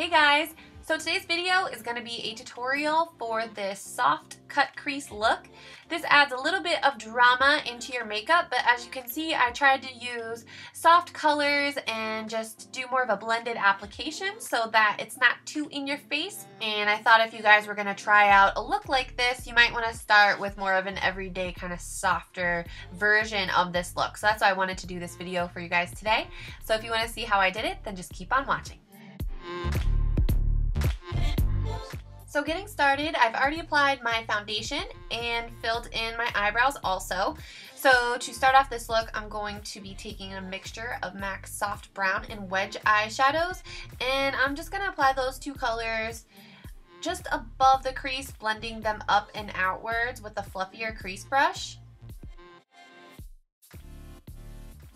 Hey guys! So today's video is going to be a tutorial for this soft cut crease look. This adds a little bit of drama into your makeup, but as you can see, I tried to use soft colors and just do more of a blended application so that it's not too in your face. And I thought if you guys were going to try out a look like this, you might want to start with more of an everyday kind of softer version of this look. So that's why I wanted to do this video for you guys today. So if you want to see how I did it, then just keep on watching. So getting started, I've already applied my foundation and filled in my eyebrows also. So to start off this look, I'm going to be taking a mixture of MAC Soft Brown and Wedge eyeshadows, and I'm just going to apply those two colors just above the crease, blending them up and outwards with a fluffier crease brush.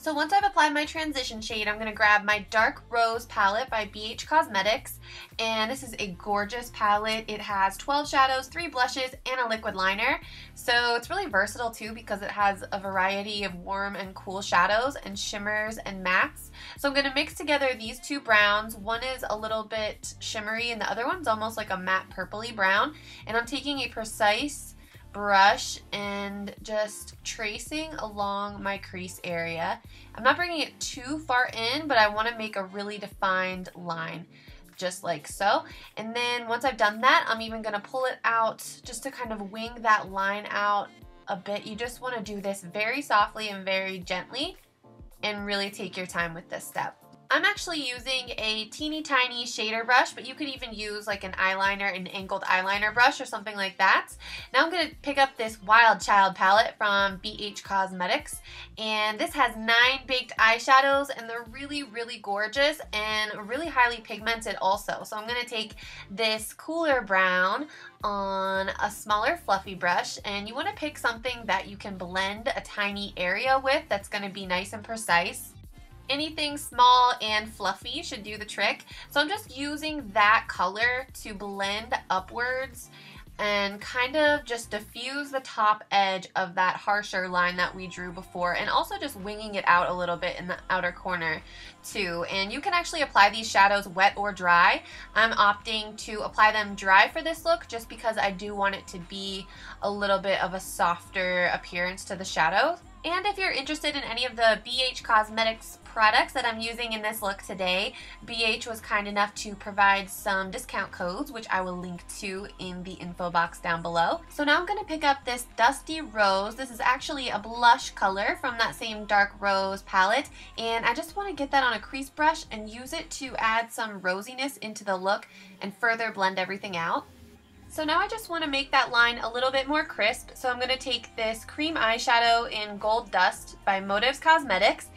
So once I've applied my transition shade, I'm going to grab my Dark Rose palette by BH Cosmetics. And this is a gorgeous palette. It has 12 shadows, 3 blushes, and a liquid liner. So it's really versatile too because it has a variety of warm and cool shadows and shimmers and mattes. So I'm going to mix together these two browns. One is a little bit shimmery and the other one's almost like a matte purpley brown. And I'm taking a precise brush and just tracing along my crease area. I'm not bringing it too far in, but I want to make a really defined line just like so. And then once I've done that, I'm even going to pull it out just to kind of wing that line out a bit. You just want to do this very softly and very gently and really take your time with this step. I'm actually using a teeny tiny shader brush, but you could even use like an eyeliner, an angled eyeliner brush or something like that. Now I'm going to pick up this Wild Child palette from BH Cosmetics, and this has nine baked eyeshadows, and they're really, really gorgeous and really highly pigmented also. So I'm going to take this cooler brown on a smaller fluffy brush and you want to pick something that you can blend a tiny area with that's going to be nice and precise anything small and fluffy should do the trick. So I'm just using that color to blend upwards and kind of just diffuse the top edge of that harsher line that we drew before and also just winging it out a little bit in the outer corner too. And you can actually apply these shadows wet or dry. I'm opting to apply them dry for this look just because I do want it to be a little bit of a softer appearance to the shadows. And if you're interested in any of the BH Cosmetics products that I'm using in this look today, BH was kind enough to provide some discount codes, which I will link to in the info box down below. So now I'm going to pick up this Dusty Rose. This is actually a blush color from that same dark rose palette, and I just want to get that on a crease brush and use it to add some rosiness into the look and further blend everything out. So now I just want to make that line a little bit more crisp. So I'm going to take this cream eyeshadow in Gold Dust by Motives Cosmetics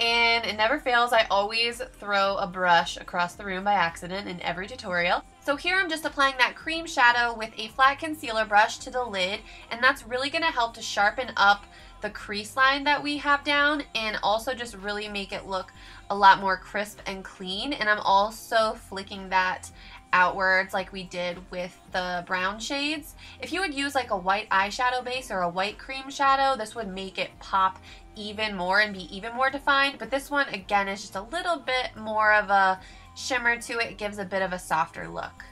and it never fails, I always throw a brush across the room by accident in every tutorial. So here I'm just applying that cream shadow with a flat concealer brush to the lid, and that's really going to help to sharpen up the crease line that we have down and also just really make it look a lot more crisp and clean. And I'm also flicking that outwards like we did with the brown shades. If you would use like a white eyeshadow base or a white cream shadow, this would make it pop even more and be even more defined. But this one, again, is just a little bit more of a shimmer to it. It gives a bit of a softer look.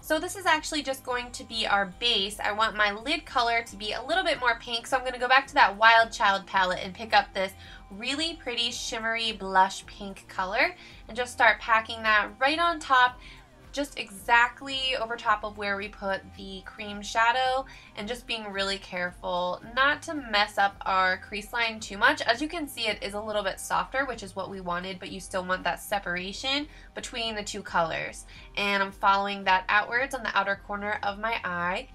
So this is actually just going to be our base. I want my lid color to be a little bit more pink, so I'm going to go back to that Wild Child palette and pick up this really pretty shimmery blush pink color and just start packing that right on top just exactly over top of where we put the cream shadow and just being really careful not to mess up our crease line too much. As you can see, it is a little bit softer, which is what we wanted, but you still want that separation between the two colors. And I'm following that outwards on the outer corner of my eye.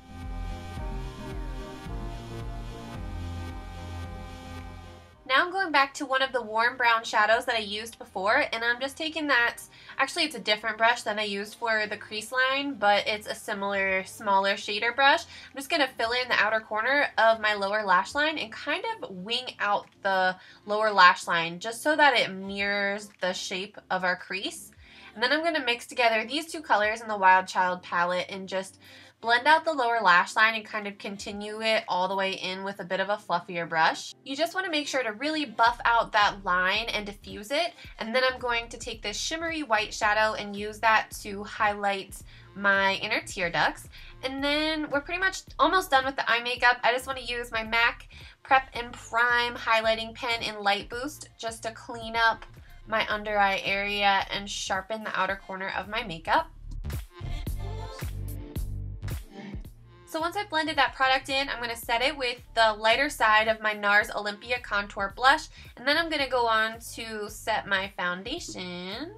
Now I'm going back to one of the warm brown shadows that I used before and I'm just taking that, actually it's a different brush than I used for the crease line, but it's a similar smaller shader brush. I'm just going to fill in the outer corner of my lower lash line and kind of wing out the lower lash line just so that it mirrors the shape of our crease. And then I'm going to mix together these two colors in the Wild Child palette and just blend out the lower lash line and kind of continue it all the way in with a bit of a fluffier brush. You just want to make sure to really buff out that line and diffuse it. And then I'm going to take this shimmery white shadow and use that to highlight my inner tear ducts. And then we're pretty much almost done with the eye makeup. I just want to use my MAC Prep and Prime highlighting pen in Light Boost just to clean up my under eye area and sharpen the outer corner of my makeup. So once I've blended that product in, I'm going to set it with the lighter side of my NARS Olympia Contour Blush. And then I'm going to go on to set my foundation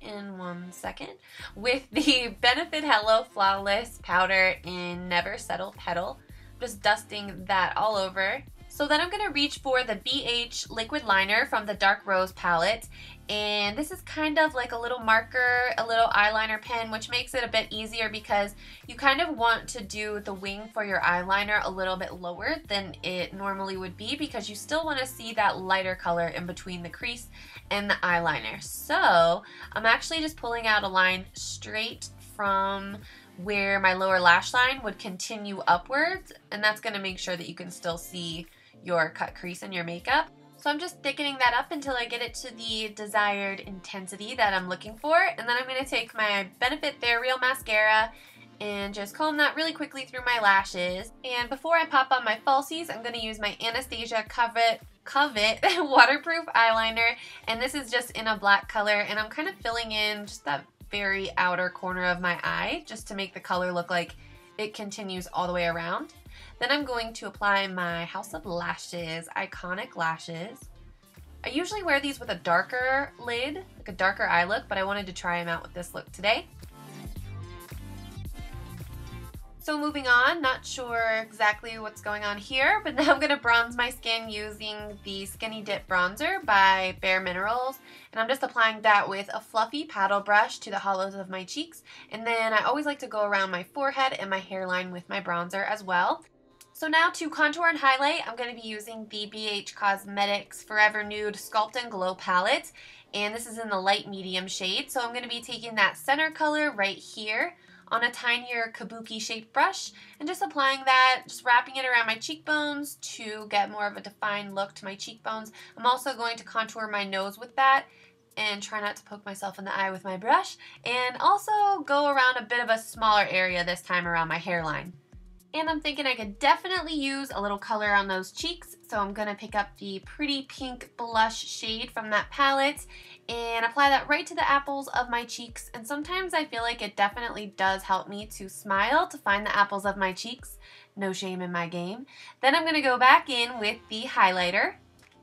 in one second with the Benefit Hello Flawless Powder in Never Settle Petal. I'm Just dusting that all over. So then I'm going to reach for the BH Liquid Liner from the Dark Rose palette. And this is kind of like a little marker, a little eyeliner pen, which makes it a bit easier because you kind of want to do the wing for your eyeliner a little bit lower than it normally would be because you still want to see that lighter color in between the crease and the eyeliner. So I'm actually just pulling out a line straight from where my lower lash line would continue upwards and that's going to make sure that you can still see your cut crease and your makeup. So I'm just thickening that up until I get it to the desired intensity that I'm looking for. And then I'm going to take my Benefit They're Real Mascara and just comb that really quickly through my lashes. And before I pop on my falsies, I'm going to use my Anastasia Covet Covet waterproof eyeliner. And this is just in a black color. And I'm kind of filling in just that very outer corner of my eye just to make the color look like it continues all the way around. Then I'm going to apply my House of Lashes Iconic Lashes. I usually wear these with a darker lid, like a darker eye look, but I wanted to try them out with this look today. So moving on, not sure exactly what's going on here, but now I'm going to bronze my skin using the Skinny Dip Bronzer by Bare Minerals. And I'm just applying that with a fluffy paddle brush to the hollows of my cheeks. And then I always like to go around my forehead and my hairline with my bronzer as well. So now to contour and highlight, I'm going to be using the BH Cosmetics Forever Nude Sculpt and Glow palette. And this is in the light medium shade. So I'm going to be taking that center color right here on a tinier kabuki shaped brush and just applying that, just wrapping it around my cheekbones to get more of a defined look to my cheekbones. I'm also going to contour my nose with that and try not to poke myself in the eye with my brush and also go around a bit of a smaller area this time around my hairline. And I'm thinking I could definitely use a little color on those cheeks. So I'm going to pick up the pretty pink blush shade from that palette and apply that right to the apples of my cheeks. And sometimes I feel like it definitely does help me to smile, to find the apples of my cheeks. No shame in my game. Then I'm going to go back in with the highlighter.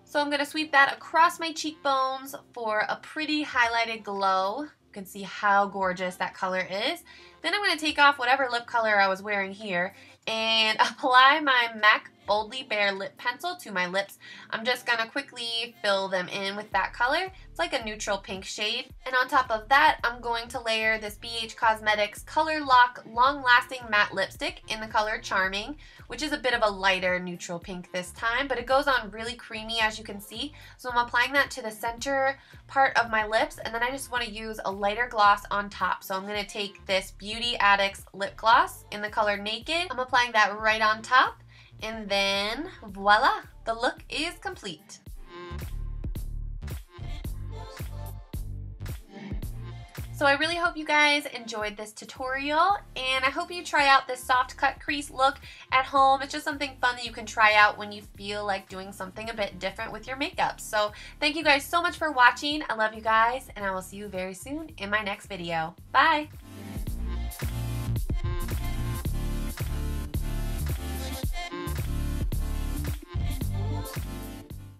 So I'm going to sweep that across my cheekbones for a pretty highlighted glow. You can see how gorgeous that color is. Then I'm going to take off whatever lip color I was wearing here and apply my MAC Boldly Bare Lip Pencil to my lips. I'm just going to quickly fill them in with that color. It's like a neutral pink shade. And on top of that, I'm going to layer this BH Cosmetics Color Lock Long Lasting Matte Lipstick in the color Charming, which is a bit of a lighter neutral pink this time, but it goes on really creamy as you can see. So I'm applying that to the center part of my lips, and then I just want to use a lighter gloss on top. So I'm going to take this Beauty Addicts lip gloss in the color Naked. I'm applying that right on top and then voila, the look is complete. So I really hope you guys enjoyed this tutorial and I hope you try out this soft cut crease look at home. It's just something fun that you can try out when you feel like doing something a bit different with your makeup. So thank you guys so much for watching. I love you guys and I will see you very soon in my next video. Bye!